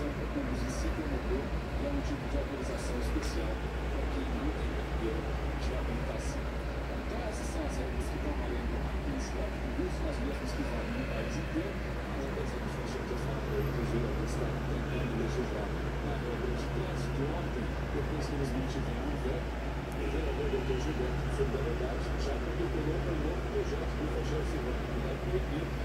autorização para conduzir ciclomotor e é um tipo de autorização especial para quem não tem carteira de habilitação. Então essas são as regras que estão valendo aqui no estado do Rio, são as mesmas que valem no país inteiro. As organizações de autofábrica, o governo está tentando legislar na regra de trânsito. Ontem, depois que eles mantiveram o veto, o vereador Dr. Gilberto Solidariedade já protocolou para um novo projeto do Rogério Silva, que vai proibir